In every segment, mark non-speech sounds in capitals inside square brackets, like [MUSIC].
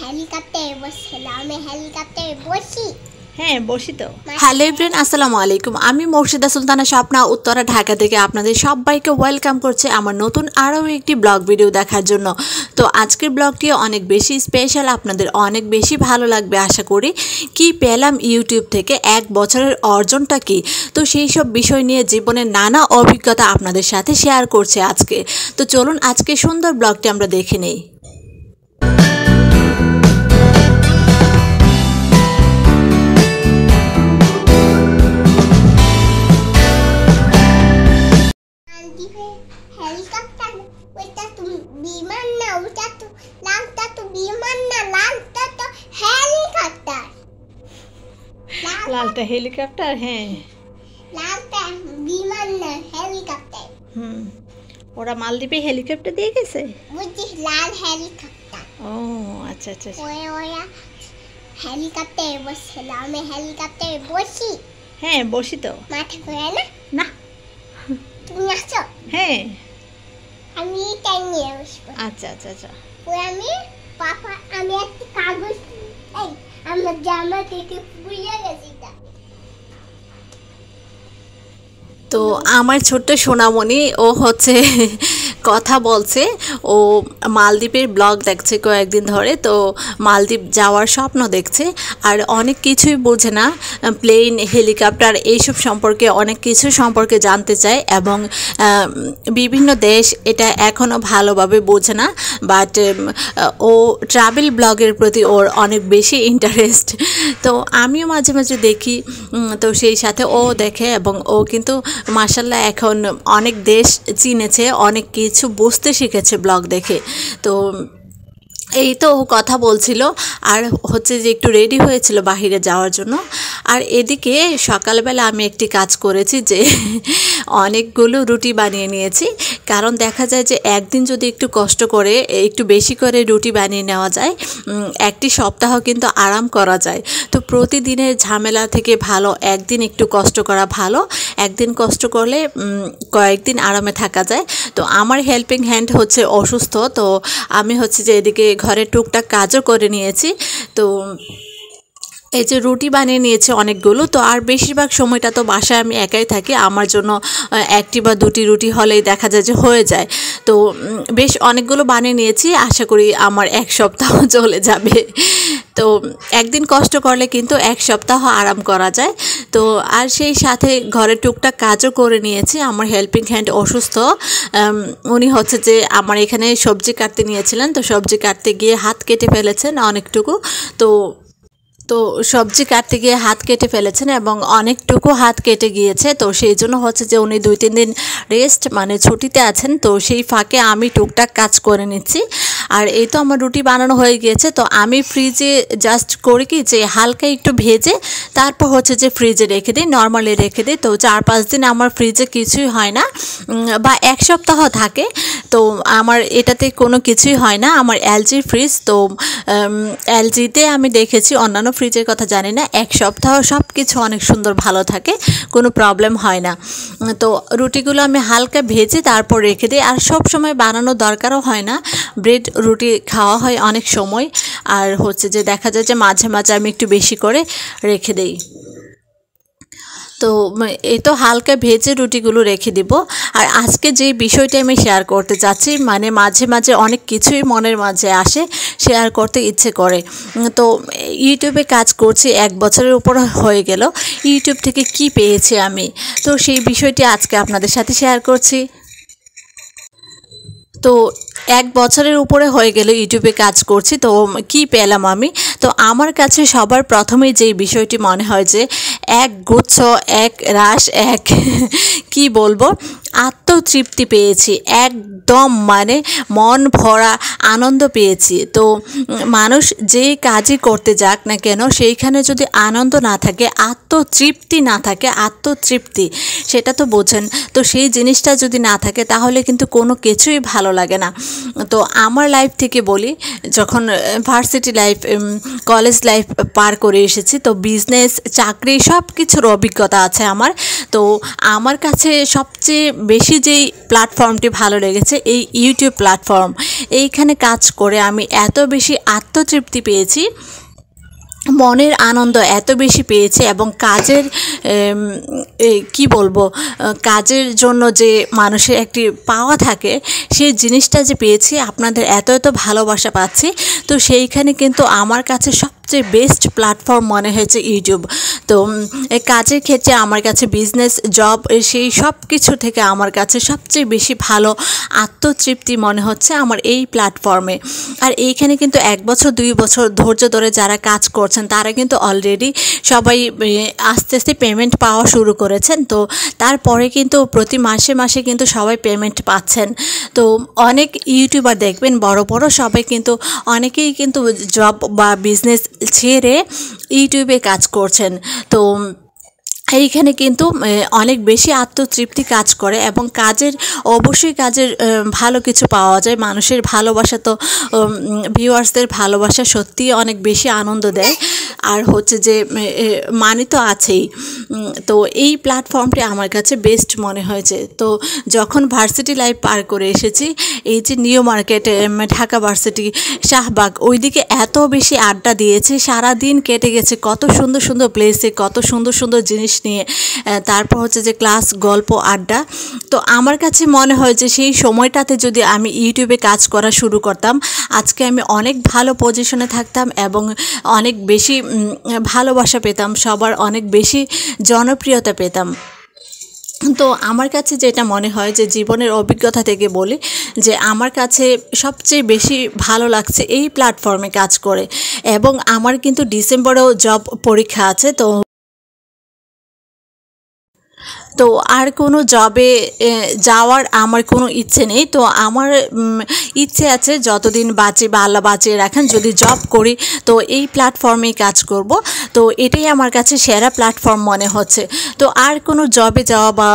হেলিকপ্টারে আমি হেলিকপ্টারে বসি। হ্যাঁ বসি তো। হ্যালো এভরিন আসসালামু আলাইকুম। আমি মুর্শিদা সুলতানা স্বপ্না উত্তরা ঢাকা থেকে আপনাদের সবাইকে ওয়েলকাম করছে আমার নতুন আরও একটি ব্লগ ভিডিও দেখার জন্য। তো আজকের ব্লগটি অনেক বেশি স্পেশাল আপনাদের অনেক বেশি ভালো লাগবে আশা করি। কি পেলাম ইউটিউব থেকে এক বছরের অর্জনটা কি? তো সেই সব বিষয় নিয়ে জীবনের নানা অভিজ্ঞতা আপনাদের সাথে শেয়ার করছে আজকে। তো চলুন আজকে সুন্দর ব্লগটি আমরা দেখে নেই। হেলিকপ্টার ওইটা তো বিমান না তো লালটা তো বিমান না লালটা তো হেলিকপ্টার। লালটা হেলিকপ্টার হ্যাঁ। লালটা বিমান না হেলিকপ্টার। হুম। ওরা মালদ্বীপে হেলিকপ্টার দিয়ে গেছে? বুঝছিস লাল হেলিকপ্টার। ও আচ্ছা আচ্ছা আচ্ছা। ওই ওরা হেলিকপ্টারে বসছিলাম আমি হেলিকপ্টারে বসি। হ্যাঁ বসি তো। মাথা না। না। তুমি আসো হ্যাঁ। আমি এটাই নিয়ে বসবো আচ্ছা আচ্ছা আচ্ছা। ওই আমি পাপা আমি একটা কাগজ এই আমার জামা থেকে পুড়িয়ে গেছি। তা আমার ছোট্ট সোনামণি, ও হচ্ছে [LAUGHS] কথা বলছে। ও মালদ্বীপের ব্লগ দেখছে কয়েকদিন ধরে, তো মালদ্বীপ যাওয়ার স্বপ্ন দেখছে। আর অনেক কিছুই বোঝে না প্লেন হেলিকপ্টার এইসব সম্পর্কে অনেক কিছু সম্পর্কে জানতে চায় এবং বিভিন্ন দেশ এটা এখনও ভালোভাবে বোঝে না। বাট ও ট্রাভেল ব্লগের প্রতি ওর অনেক বেশি ইন্টারেস্ট তো আমিও মাঝে মাঝে দেখি তো সেই সাথে ও দেখে এবং ও কিন্তু মার্শাল্লাহ এখন অনেক দেশ চিনেছে অনেক কিছু বুঝতে শিখেছে ব্লগ দেখে। তো এই তো কথা বলছিল, আর হচ্ছে যে একটু রেডি হয়েছিল বাহিরে যাওয়ার জন্য। আর এদিকে সকালবেলা আমি একটি কাজ করেছি যে [LAUGHS] অনেকগুলো রুটি বানিয়ে নিয়েছি। কারণ দেখা যায় যে একদিন যদি একটু কষ্ট করে, একটু বেশি করে রুটি বানিয়ে নেওয়া যায় একটি সপ্তাহ কিন্তু আরাম করা যায়। তো প্রতিদিনের ঝামেলা থেকে ভালো, একদিন একটু কষ্ট করা ভালো, একদিন কষ্ট করলে কয়েকদিন আরামে থাকা যায়। তো আমার হেল্পিং হ্যান্ড হচ্ছে অসুস্থ, তো আমি হচ্ছে যে এদিকে ঘরে টুকটাক কাজও করে নিয়েছি। তো এই যে রুটি বানিয়ে নিয়েছে অনেকগুলো, তো আর বেশিরভাগ সময়টা তো বাসায় আমি একাই থাকি। আমার জন্য একটি বা দুটি রুটি হলেই দেখা যায় যে হয়ে যায়। তো বেশ অনেকগুলো বানিয়ে নিয়েছি। আশা করি আমার এক সপ্তাহ [LAUGHS] চলে যাবে। তো, একদিন কষ্ট করলে কিন্তু এক সপ্তাহ আরাম করা যায়। তো, আর সেই সাথে ঘরে টুকটাক কাজও করে নিয়েছি। আমার হেল্পিং হ্যান্ড অসুস্থ। উনি হচ্ছে যে আমার এখানে সবজি কাটতে নিয়েছিলেন। তো সবজি কাটতে গিয়ে হাত কেটে ফেলেছেন অনেকটুকু। তো তো সবজি কাটতে গিয়ে হাত কেটে ফেলেছেন এবং অনেকটুকু হাত কেটে গিয়েছে, তো সেই জন্য হচ্ছে যে উনি দুই, তিন দিন রেস্ট মানে ছুটিতে আছেন, তো সেই ফাঁকে আমি টুকটাক কাজ করে নিচ্ছি। আর এই তো আমার রুটি বানানো হয়ে গিয়েছে, তো আমি ফ্রিজে জাস্ট করি কি যে হালকা একটু ভেজে তারপর হচ্ছে যে ফ্রিজে রেখে দিই নর্মালি রেখে দিই। তো চার, পাঁচ দিন আমার ফ্রিজে কিছুই হয় না। বা এক সপ্তাহ থাকে তো আমার এটাতে কোনো কিছুই হয় না। আমার এলজির ফ্রিজ, তো এলজিতে আমি দেখেছি অন্যান্য ফ্রিজের কথা জানি না। এক সপ্তাহ সব কিছু অনেক সুন্দর ভালো থাকে, কোনো প্রবলেম হয় না। তো রুটিগুলো আমি হালকা ভেজে তারপর রেখে দিই। আর সব সময় বানানো দরকারও হয় না। ব্রেড রুটি খাওয়া হয় অনেক সময়। আর হচ্ছে যে দেখা যায় যে মাঝে মাঝে আমি একটু বেশি করে রেখে দিই। তো এই তো হালকা ভেজে রুটিগুলো রেখে দিব। আর আজকে যে বিষয়টি আমি শেয়ার করতে চাচ্ছি মানে মাঝে মাঝে অনেক কিছুই মনের মাঝে আসে শেয়ার করতে ইচ্ছে করে। তো ইউটিউবে কাজ করছি, এক বছরের উপর হয়ে গেল। ইউটিউব থেকে কি পেয়েছি আমি? তো সেই বিষয়টি আজকে আপনাদের সাথে শেয়ার করছি। তো এক বছরের উপরে হয়ে গেল ইউটিউবে কাজ করছি, তো কি পেলাম আমি? তো আমার কাছে সবার প্রথমেই যে বিষয়টি মনে হয় যে এক গুচ্ছ, এক রাস এক [LAUGHS] কি বলব? আত্মতৃপ্তি পেয়েছি একদম মানে মন ভরা আনন্দ পেয়েছি। তো মানুষ যেই কাজই করতে যাক না কেন, সেইখানে যদি আনন্দ না থাকে, আত্মতৃপ্তি না থাকে, আত্মতৃপ্তি, সেটা তো বোঝেন। তো সেই জিনিসটা যদি না থাকে, তাহলে কিন্তু কোনো কিছুই ভালো লাগে না। তো আমার লাইফ থেকে বলি, যখন ভার্সিটি লাইফ কলেজ লাইফ পার করে এসেছি, তো বিজনেস চাকরি সব কিছুর অভিজ্ঞতা আছে আমার। তো আমার কাছে সবচেয়ে বেশি যেই প্ল্যাটফর্মটি ভালো লেগেছে এই ইউটিউব প্ল্যাটফর্ম এইখানে কাজ করে আমি এত বেশি আত্মতৃপ্তি পেয়েছি, মনের আনন্দ এত বেশি পেয়েছে এবং কাজের কি বলব কাজের জন্য যে মানুষের একটি পাওয়া থাকে সেই জিনিসটা যে পেয়েছি, আপনাদের এত এত ভালোবাসা পাচ্ছি। তো সেইখানে কিন্তু আমার কাছে সবচেয়ে বেস্ট প্ল্যাটফর্ম মনে হয়েছে ইউটিউব তো কাজের ক্ষেত্রে আমার কাছে বিজনেস জব সেই সব কিছু থেকে আমার কাছে সবচেয়ে বেশি ভালো আত্মতৃপ্তি মনে হচ্ছে আমার এই প্ল্যাটফর্মে আর এইখানে কিন্তু এক বছর, দুই বছর ধৈর্য ধরে যারা কাজ করছেন, তারা কিন্তু অলরেডি সবাই আস্তে আস্তে পেমেন্ট পাওয়া শুরু করেছেন। তো, তারপরে কিন্তু প্রতি মাসে মাসে কিন্তু সবাই পেমেন্ট পাচ্ছেন। তো, অনেক ইউটিউবার দেখবেন, বড় বড় সবাই কিন্তু, অনেকেই কিন্তু জব বা বিজনেস ছেড়ে ইউটিউবে কাজ করছেন। তো এইখানে কিন্তু অনেক বেশি আত্মতৃপ্তি কাজ করে এবং কাজের, অবশ্যই কাজের ভালো কিছু পাওয়া যায়। মানুষের ভালোবাসা তো ভিউয়ার্সদের ভালোবাসা সত্যিই অনেক বেশি আনন্দ দেয়। আর হচ্ছে যে মানি তো আছেই। তো এই প্ল্যাটফর্মটি আমার কাছে বেস্ট মনে হয়েছে। তো যখন ভার্সিটি লাইফ পার করে এসেছি, এই যে new market Dhaka varsity Shahbag, ওইদিকে এত বেশি আড্ডা দিয়েছে সারা দিন কেটে গেছে। কত সুন্দর সুন্দর প্লেসে কত সুন্দর সুন্দর জিনিস নিয়ে তারপর হচ্ছে যে ক্লাস, গল্প, আড্ডা। তো আমার কাছে মনে হয় যে সেই সময়টাতে যদি আমি ইউটিউবে কাজ করা শুরু করতাম, আজকে আমি অনেক ভালো পজিশনে থাকতাম এবং অনেক বেশি ভালোবাসা পেতাম, সবার অনেক বেশি জনপ্রিয়তা পেতাম। তো আমার কাছে যেটা মনে হয় যে জীবনের অভিজ্ঞতা থেকে বলি যে আমার কাছে সবচেয়ে বেশি ভালো লাগছে এই প্ল্যাটফর্মে কাজ করে এবং আমার কিন্তু ডিসেম্বরেও জব পরীক্ষা আছে, তো তো আর কোনো জবে যাওয়ার আমার কোনো ইচ্ছে নেই। তো আমার ইচ্ছে আছে যতদিন বাঁচে বা আল্লাহ বাঁচিয়ে রাখেন, যদি জব করি, তো এই প্ল্যাটফর্মেই কাজ করব। তো এটাই আমার কাছে সেরা প্ল্যাটফর্ম মনে হচ্ছে। তো আর কোনো জবে যাওয়া বা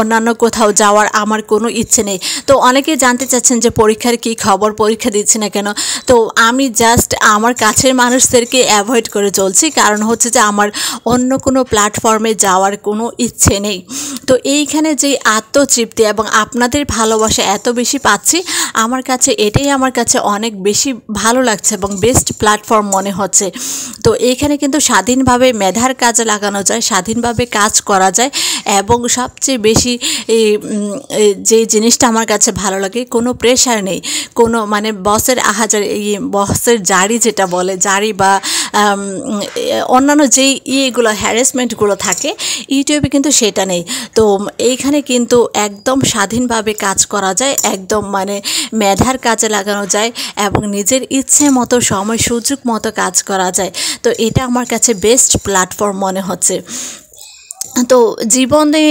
অন্যান্য কোথাও যাওয়ার আমার কোনো ইচ্ছে নেই। তো অনেকে জানতে চাচ্ছেন যে পরীক্ষার কী খবর, পরীক্ষা দিচ্ছি না কেন? তো আমি জাস্ট আমার কাছের মানুষদেরকে অ্যাভয়েড করে চলছি। কারণ হচ্ছে যে আমার অন্য কোনো প্ল্যাটফর্মে যাওয়ার কোনো ইচ্ছে নেই। তো এইখানে যে আত্মতৃপ্তি এবং আপনাদের ভালোবাসা এত বেশি পাচ্ছি, আমার কাছে এটাই আমার কাছে অনেক বেশি ভালো লাগছে এবং বেস্ট প্ল্যাটফর্ম মনে হচ্ছে। তো এইখানে কিন্তু স্বাধীনভাবে মেধার কাজে লাগানো যায়, স্বাধীনভাবে কাজ করা যায় এবং সবচেয়ে বেশি যে জিনিসটা আমার কাছে ভালো লাগে, কোনো প্রেশার নেই। কোনো মানে বসের আহাজার, এই বসের জারি যেটা বলে, জারি বা অন্যান্য যেই ইয়েগুলো হ্যারাসমেন্টগুলো থাকে ইউটিউবে কিন্তু সেটা নেই। তো এইখানে কিন্তু একদম স্বাধীনভাবে কাজ করা যায়, একদম মানে মেধার কাজে লাগানো যায় এবং নিজের ইচ্ছে মতো, সময় সুযোগ মতো কাজ করা যায়। তো এটা আমার কাছে বেস্ট প্ল্যাটফর্ম মনে হচ্ছে। তো জীবনে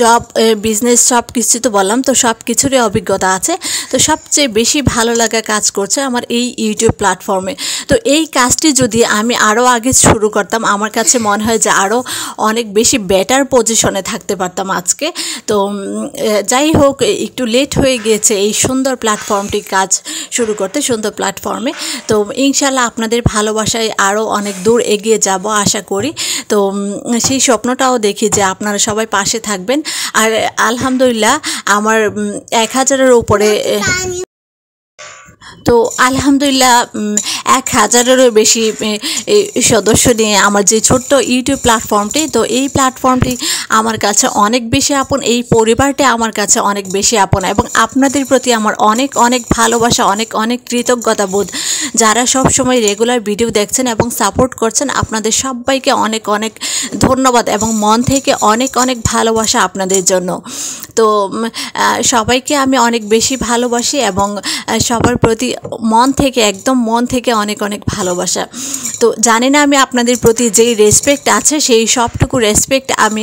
জব বিজনেস সব কিছু তো বললাম, তো সব কিছুরই অভিজ্ঞতা আছে। তো সবচেয়ে বেশি ভালো লাগা কাজ করছে আমার এই ইউটিউব প্ল্যাটফর্মে তো এই কাজটি যদি আমি আরও আগে শুরু করতাম, আমার কাছে মনে হয় যে আরও অনেক বেশি বেটার পজিশনে থাকতে পারতাম আজকে। তো যাই হোক একটু লেট হয়ে গিয়েছে এই সুন্দর প্ল্যাটফর্মটি কাজ শুরু করতে, সুন্দর প্ল্যাটফর্মে তো ইনশাল্লাহ আপনাদের ভালোবাসায় আরও অনেক দূর এগিয়ে যাব, আশা করি। তো সেই সেই স্বপ্নটাও দেখি যে আপনারা সবাই পাশে থাকবেন। আর আলহামদুলিল্লাহ আমার এক হাজারের উপরে তো আলহামদুলিল্লাহ এক হাজারেরও বেশি সদস্য নিয়ে আমার যে ছোট্ট ইউটিউব প্ল্যাটফর্মটি, তো এই প্ল্যাটফর্মটি আমার কাছে অনেক বেশি আপন, এই পরিবারটি আমার কাছে অনেক বেশি আপন এবং আপনাদের প্রতি আমার অনেক অনেক ভালোবাসা, অনেক অনেক কৃতজ্ঞতা বোধ। যারা সব সময় রেগুলার ভিডিও দেখছেন এবং সাপোর্ট করছেন, আপনাদের সবাইকে অনেক অনেক ধন্যবাদ এবং মন থেকে অনেক অনেক ভালোবাসা আপনাদের জন্য। তো সবাইকে আমি অনেক বেশি ভালোবাসি এবং সবার প্রতি মন থেকে, একদম মন থেকে অনেক অনেক ভালোবাসা। তো জানি না আমি আপনাদের প্রতি যেই রেসপেক্ট আছে, সেই সবটুকু রেসপেক্ট আমি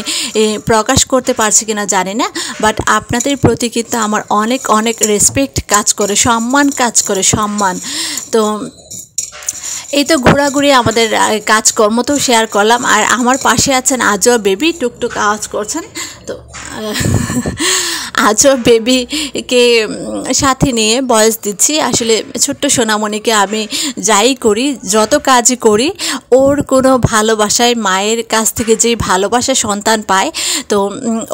প্রকাশ করতে পারছি কিনা জানি না বাট আপনাদের প্রতি কিন্তু আমার অনেক অনেক রেসপেক্ট কাজ করে, সম্মান কাজ করে, সম্মান। তো এই তো ঘোরাঘুরি আমাদের কাজকর্ম তো শেয়ার করলাম, আর আমার পাশে আছেন আজও বেবি, টুকটুক আওয়াজ করছেন, তো [LAUGHS] আজও বেবিকে সাথে নিয়ে বয়স দিচ্ছি। আসলে ছোট্ট সোনামণিকে আমি যাই করি, যত কাজই করি, ওর কোনো ভালোবাসায়, মায়ের কাছ থেকে যেই ভালোবাসা সন্তান পায়, তো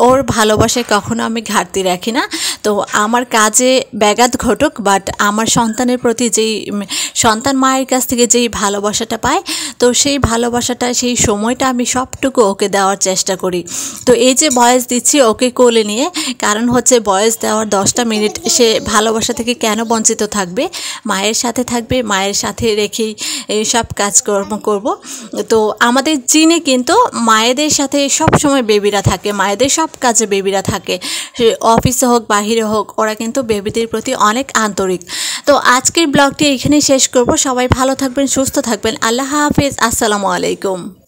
ওর ভালোবাসায় কখনো আমি ঘাটতি রাখি না। তো আমার কাজে ব্যাঘাত ঘটুক বাট আমার সন্তানের প্রতি যেই সন্তান মায়ের কাছ থেকে যেই ভালোবাসাটা পায়, তো সেই ভালোবাসাটা, সেই সময়টা আমি সবটুকু ওকে দেওয়ার চেষ্টা করি। তো এই যে বয়স দিচ্ছি, ওকে কোলে নিয়ে, কারণ হচ্ছে বয়স দেওয়ার দশটা মিনিট সে ভালোবাসা থেকে কেন বঞ্চিত থাকবে? মায়ের সাথে থাকবে, মায়ের সাথে রেখেই সব কাজকর্ম করব। তো আমাদের জিনে কিন্তু মায়েদের সাথে সব সময় বেবিরা থাকে, মায়েদের সব কাজে বেবিরা থাকে। অফিসে হোক, বাহিরে হোক, ওরা কিন্তু বেবিদের প্রতি অনেক আন্তরিক। তো আজকের ব্লগটি এখানেই শেষ করব। সবাই ভালো থাকবেন, সুস্থ থাকবেন। আল্লাহ হাফিজ। আসসালামু আলাইকুম।